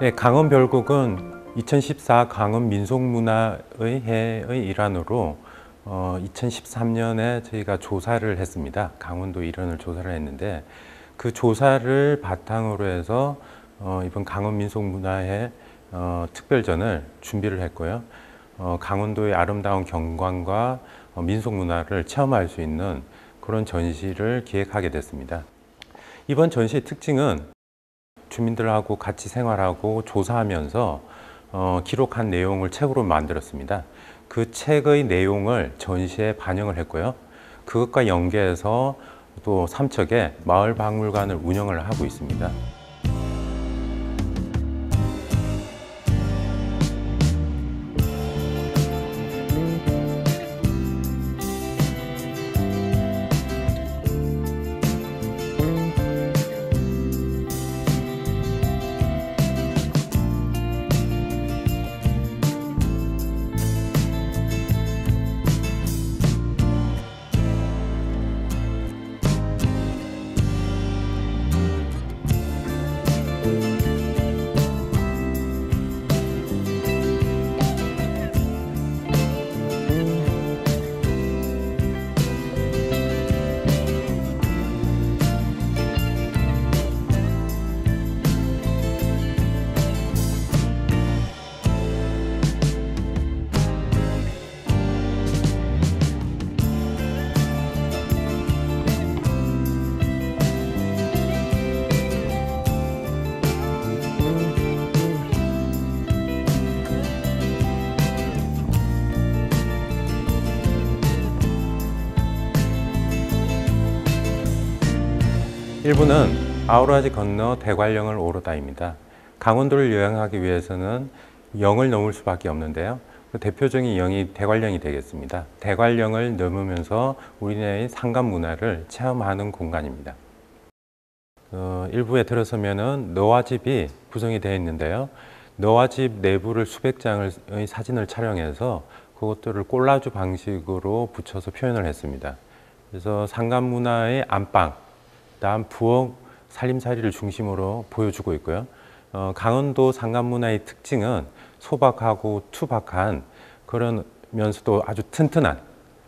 네, 강원 별곡은 2014 강원 민속문화의 해의 일환으로 어, 2013년에 저희가 조사를 했습니다. 강원도 일원을 조사를 했는데 그 조사를 바탕으로 해서 어, 이번 강원 민속문화회 어, 특별전을 준비를 했고요. 어, 강원도의 아름다운 경관과 어, 민속문화를 체험할 수 있는 그런 전시를 기획하게 됐습니다. 이번 전시의 특징은 주민들하고 같이 생활하고 조사하면서 어, 기록한 내용을 책으로 만들었습니다. 그 책의 내용을 전시에 반영을 했고요. 그것과 연계해서 또 삼척에 마을 박물관을 운영을 하고 있습니다. 일부는 아우라지 건너 대관령을 오르다입니다. 강원도를 여행하기 위해서는 영을 넘을 수밖에 없는데요. 그 대표적인 영이 대관령이 되겠습니다. 대관령을 넘으면서 우리나라의 상간 문화를 체험하는 공간입니다. 어, 일부에 들어서면은 너와 집이 구성이 되어 있는데요. 너와 집 내부를 수백 장의 사진을 촬영해서 그것들을 꼴라주 방식으로 붙여서 표현을 했습니다. 그래서 상간 문화의 안방, 다음 부엌 살림살이를 중심으로 보여주고 있고요. 어, 강원도 상간문화의 특징은 소박하고 투박한 그러면서도 아주 튼튼한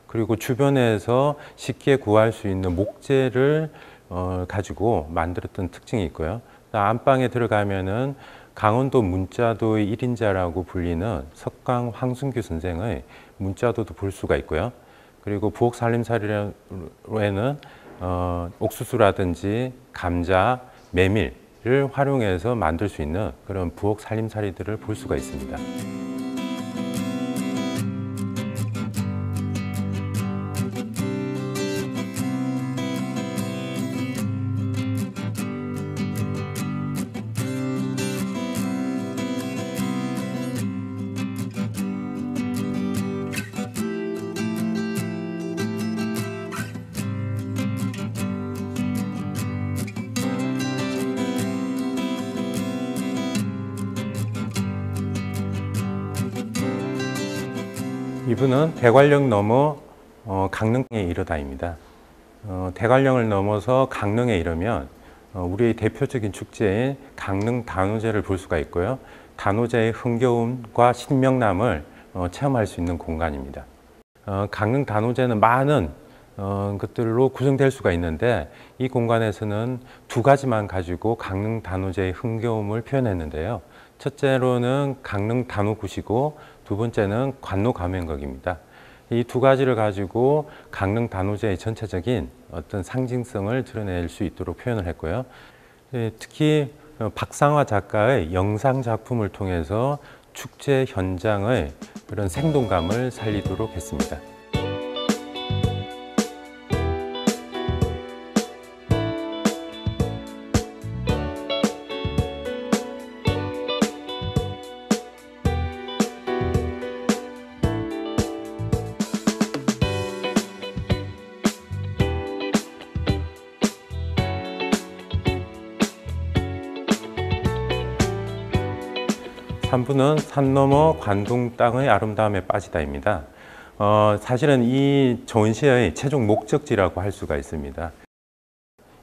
그리고 주변에서 쉽게 구할 수 있는 목재를 어, 가지고 만들었던 특징이 있고요. 안방에 들어가면은 강원도 문자도의 일인자라고 불리는 석강 황순규 선생의 문자도도 볼 수가 있고요. 그리고 부엌 살림살이에는 어, 옥수수라든지 감자, 메밀을 활용해서 만들 수 있는 그런 부엌 살림살이들을 볼 수가 있습니다. 이분은 대관령 넘어 어, 강릉에 이르다입니다. 어, 대관령을 넘어서 강릉에 이르면 어, 우리의 대표적인 축제인 강릉 단오제를 볼 수가 있고요. 단오제의 흥겨움과 신명남을 어, 체험할 수 있는 공간입니다. 어, 강릉 단오제는 많은 어, 것들로 구성될 수가 있는데 이 공간에서는 두 가지만 가지고 강릉 단오제의 흥겨움을 표현했는데요. 첫째로는 강릉 단오굿이고 두 번째는 관노 가면각입니다. 이 두 가지를 가지고 강릉 단오제의 전체적인 어떤 상징성을 드러낼 수 있도록 표현을 했고요. 예, 특히 박상화 작가의 영상 작품을 통해서 축제 현장의 그런 생동감을 살리도록 했습니다. 3부는 산 너머 관동 땅의 아름다움에 빠지다입니다. 어, 사실은 이 전시의 최종 목적지라고 할 수가 있습니다.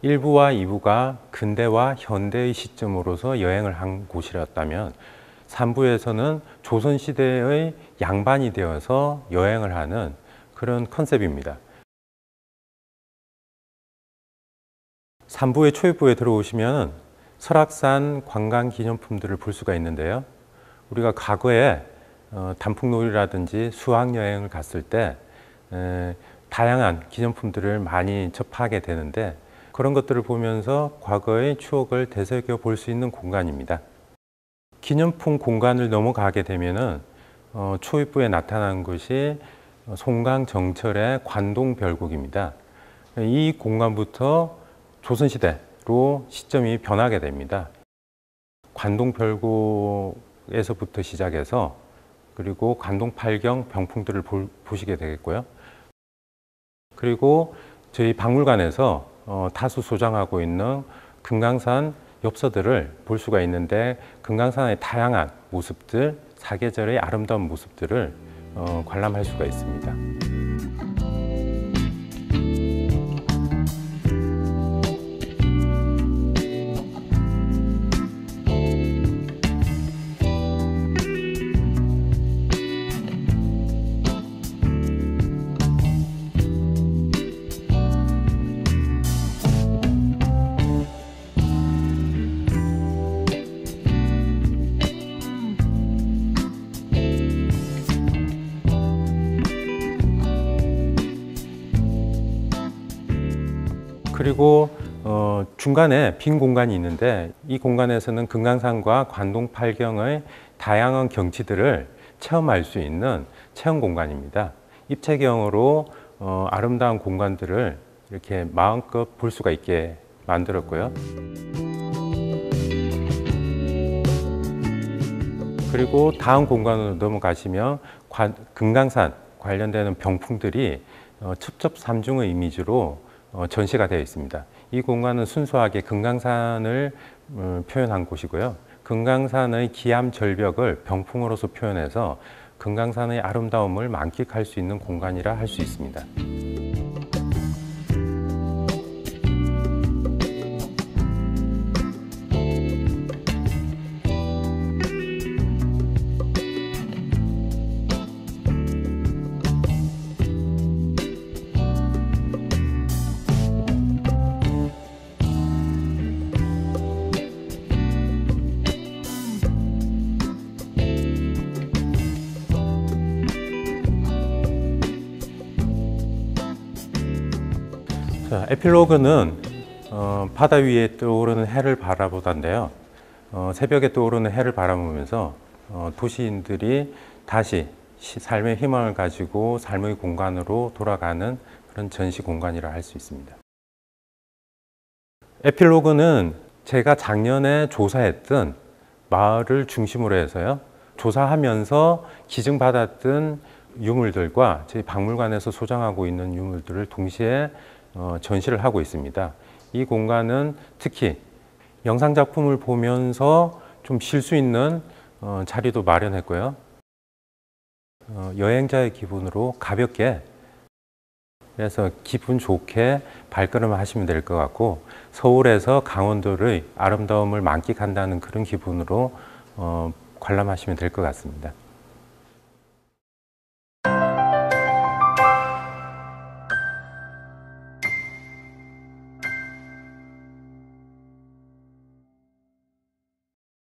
1부와 2부가 근대와 현대의 시점으로서 여행을 한 곳이었다면 3부에서는 조선시대의 양반이 되어서 여행을 하는 그런 컨셉입니다. 3부의 초입부에 들어오시면 설악산 관광 기념품들을 볼 수가 있는데요. 우리가 과거에 어, 단풍놀이라든지 수학여행을 갔을 때 에, 다양한 기념품들을 많이 접하게 되는데 그런 것들을 보면서 과거의 추억을 되새겨 볼 수 있는 공간입니다. 기념품 공간을 넘어가게 되면은 어, 초입부에 나타난 것이 송강 정철의 관동별곡입니다. 이 공간부터 조선시대로 시점이 변하게 됩니다. 관동별곡 에서부터 시작해서 그리고 관동팔경 병풍들을 볼, 보시게 되겠고요. 그리고 저희 박물관에서 어, 다수 소장하고 있는 금강산 엽서들을 볼 수가 있는데 금강산의 다양한 모습들, 사계절의 아름다운 모습들을 어, 관람할 수가 있습니다. 그리고 어, 중간에 빈 공간이 있는데 이 공간에서는 금강산과 관동 팔경의 다양한 경치들을 체험할 수 있는 체험 공간입니다. 입체경으로 어, 아름다운 공간들을 이렇게 마음껏 볼 수가 있게 만들었고요. 그리고 다음 공간으로 넘어가시면 관, 금강산 관련되는 병풍들이 어, 첩첩삼중의 이미지로 어, 전시가 되어 있습니다. 이 공간은 순수하게 금강산을 음, 표현한 곳이고요. 금강산의 기암 절벽을 병풍으로서 표현해서 금강산의 아름다움을 만끽할 수 있는 공간이라 할 수 있습니다. 자, 에필로그는 어, 바다 위에 떠오르는 해를 바라보다인데요. 어, 새벽에 떠오르는 해를 바라보면서 어, 도시인들이 다시 시, 삶의 희망을 가지고 삶의 공간으로 돌아가는 그런 전시 공간이라 할 수 있습니다. 에필로그는 제가 작년에 조사했던 마을을 중심으로 해서요. 조사하면서 기증받았던 유물들과 저희 박물관에서 소장하고 있는 유물들을 동시에 어, 전시를 하고 있습니다. 이 공간은 특히 영상 작품을 보면서 좀 쉴 수 있는 어, 자리도 마련했고요. 어, 여행자의 기분으로 가볍게 그래서 기분 좋게 발걸음을 하시면 될 것 같고 서울에서 강원도의 아름다움을 만끽한다는 그런 기분으로 관람하시면 될 것 같습니다.